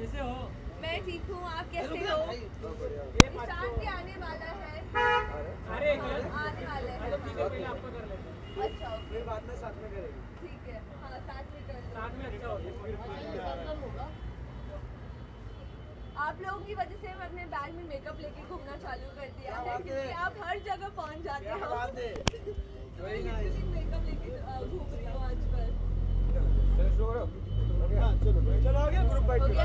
कैसे हो मैं ठीक हूँ आप कैसे हो निशान भी आने वाला है अरे आने वाले हैं पहले आपका कर लेते अच्छा ओके बाद में साथ में करेंगे ठीक है हाँ साथ में कर साथ में अच्छा आप लोगों की वजह से मैं अपने बैग में मेकअप लेके घूमना चालू कर दिया है क्योंकि आप हर जगह पहुँच जाते हो है मेकअप लेके घूम रही हूँ आजकल हाँ, चलो चलो आ गया ग्रुप हो गया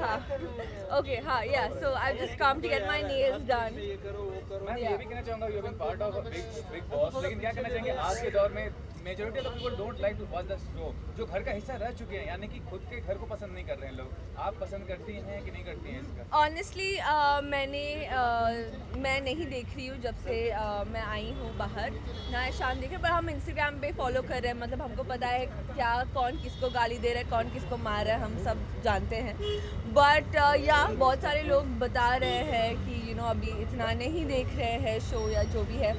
हाँ। ओके हाँ या so I just come to get my nails done ये करो वो करो। मैं ये भी कहना चाहूँगा you been part of a Bigg Bigg Boss लेकिन क्या कहना चाहेंगे आज के दौर में majority of people don't like to watch the show जो घर का हिस्सा रह चुके हैं यानी कि खुद के घर को पसंद नहीं कर रहे हैं लोग। आप पसंद करती हैं कि नहीं करती हैं इसका? ऑनेस्टली uh, मैंने uh, मैं नहीं देख रही हूँ जब से uh, मैं आई हूँ बाहर। ना शाम देखे पर हम इंस्टाग्राम पे फॉलो कर रहे हैं। मतलब हमको पता है क्या कौन किसको गाली दे रहा है कौन किसको मार रहा है हम सब जानते हैं। बट या बहुत सारे लोग बता रहे हैं कि यू you नो know, अभी इतना नहीं देख रहे हैं शो या जो भी है।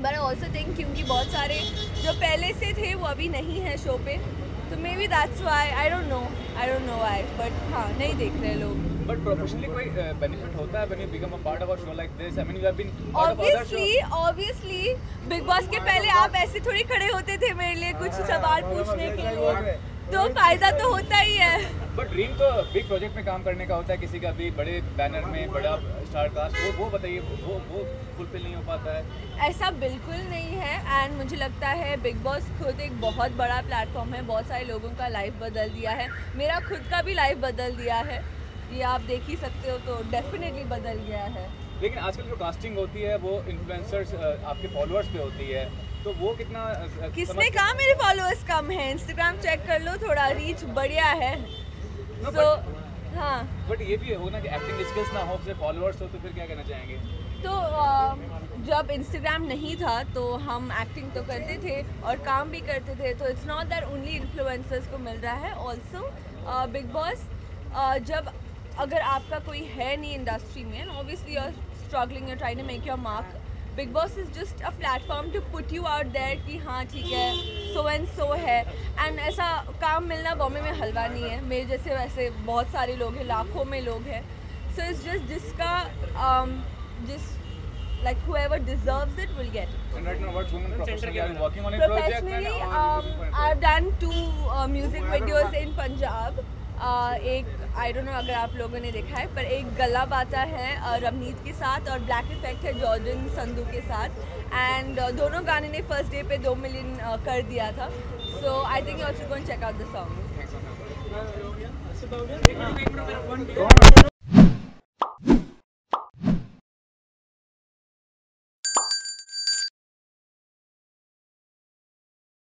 बट आई ऑल्सो थिंक क्योंकि बहुत सारे जो पहले से थे वो अभी नहीं है शो पे। तो maybe that's why I don't know I don't know why but हाँ नहीं देख रहे लोग। बट प्रोफेशनली कोई बेनिफिट होता है when you become a part of a show like this? I mean you have been part of other obviously obviously Bigg Boss के पहले आप ऐसे थोड़ी खड़े होते थे मेरे लिए कुछ सवाल पूछने के लिए। तो फ़ायदा तो होता ही है। बट ड्रीम तो बिग प्रोजेक्ट में काम करने का होता है किसी का भी बड़े बैनर में बड़ा स्टार कास्ट वो वो बताइए वो वो फुलफिल नहीं हो पाता है। ऐसा बिल्कुल नहीं है एंड मुझे लगता है बिग बॉस खुद एक बहुत बड़ा प्लेटफॉर्म है बहुत सारे लोगों का लाइफ बदल दिया है। मेरा खुद का भी लाइफ बदल दिया है। ये आप देख ही सकते हो तो डेफिनेटली बदल गया है। लेकिन आजकल जो कास्टिंग होती है वो इन्फ्लुएंसर्स आपके फॉलोअर्स पे होती है। तो वो कितना किसने कहा मेरे फॉलोअर्स कम है? इंस्टाग्राम चेक कर लो थोड़ा रीच बढ़िया है। No, सो हाँ। बट ये भी हो ना कि एक्टिंग स्किल्स ना हो सिर्फ़ फॉलोअर्स हो तो फिर क्या कहना चाहेंगे? तो जब इंस्टाग्राम नहीं था तो हम एक्टिंग तो करते थे और काम भी करते थे। तो it's not that only influencers को मिल रहा है ऑल्सो बिग बॉस जब अगर आपका कोई है नहीं इंडस्ट्री में obviously you are struggling you try to make your mark Bigg Boss is just a platform to put you out there कि हाँ ठीक है सो एंड सो है। एंड ऐसा काम मिलना बॉम्बे में हलवा नहीं है। मेरे जैसे वैसे बहुत सारे लोग हैं लाखों में लोग हैं। सो इज़ जस्ट जिसका um, जिस like whoever deserves it will get professionally um, i've done two uh, music videos in punjab. Uh, एक आई डोंट नो अगर आप लोगों ने देखा है पर एक गला बाता है रवनीत के साथ और ब्लैक इफ़ेक्ट है जॉर्जन संधू के साथ। एंड uh, दोनों गाने ने फ़र्स्ट डे पे दो मिलियन uh, कर दिया था। So I think you also gonna check out the song